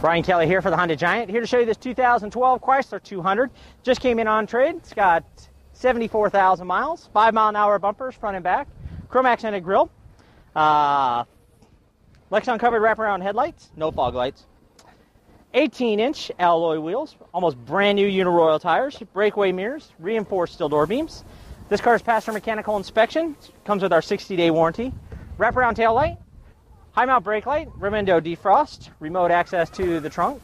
Brian Kelly here for the Honda Giant. Here to show you this 2012 Chrysler 200. Just came in on trade. It's got 74,000 miles, 5 mile an hour bumpers front and back, chrome accented grille, uh, Lexan covered wraparound headlights, no fog lights, 18 inch alloy wheels, almost brand new Uniroyal tires, breakaway mirrors, reinforced steel door beams. This car is passed our mechanical inspection, comes with our 60 day warranty, wraparound tail light, High mount brake light, rear window defrost, remote access to the trunk.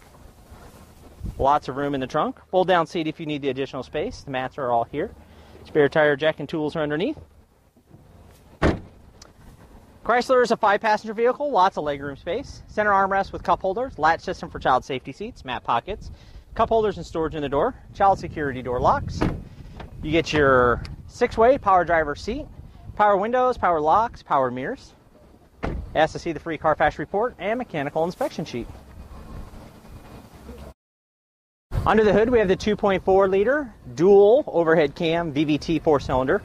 Lots of room in the trunk. Fold down seat if you need the additional space. The mats are all here. Spare tire jack and tools are underneath. Chrysler is a five passenger vehicle, lots of legroom space. Center armrest with cup holders, latch system for child safety seats, mat pockets, cup holders and storage in the door, child security door locks. You get your six way power driver seat, power windows, power locks, power mirrors. Ask to see the free Carfax report and mechanical inspection sheet. Under the hood, we have the 2.4 liter dual overhead cam VVT four cylinder.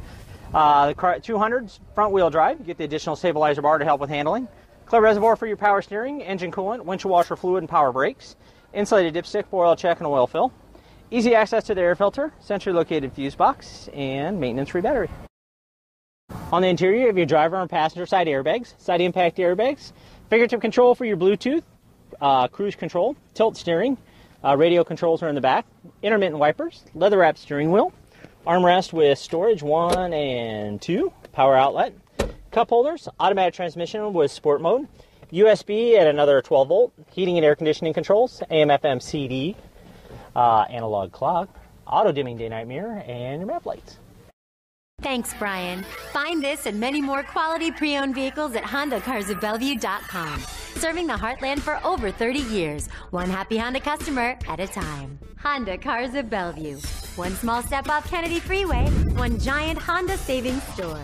Uh, the 200's front wheel drive. You get the additional stabilizer bar to help with handling. Clear reservoir for your power steering, engine coolant, windshield washer fluid, and power brakes. Insulated dipstick for oil check and oil fill. Easy access to the air filter, centrally located fuse box, and maintenance free battery. On the interior, you have your driver and passenger side airbags, side impact airbags, fingertip control for your Bluetooth, uh, cruise control, tilt steering, uh, radio controls are in the back, intermittent wipers, leather wrapped steering wheel, armrest with storage one and two, power outlet, cup holders, automatic transmission with sport mode, USB at another 12 volt, heating and air conditioning controls, AM FM CD, uh, analog clock, auto dimming day night mirror, and your map lights. Thanks, Brian. Find this and many more quality pre owned vehicles at HondaCarsOfBellevue.com. Serving the heartland for over 30 years, one happy Honda customer at a time. Honda Cars of Bellevue. One small step off Kennedy Freeway, one giant Honda savings store.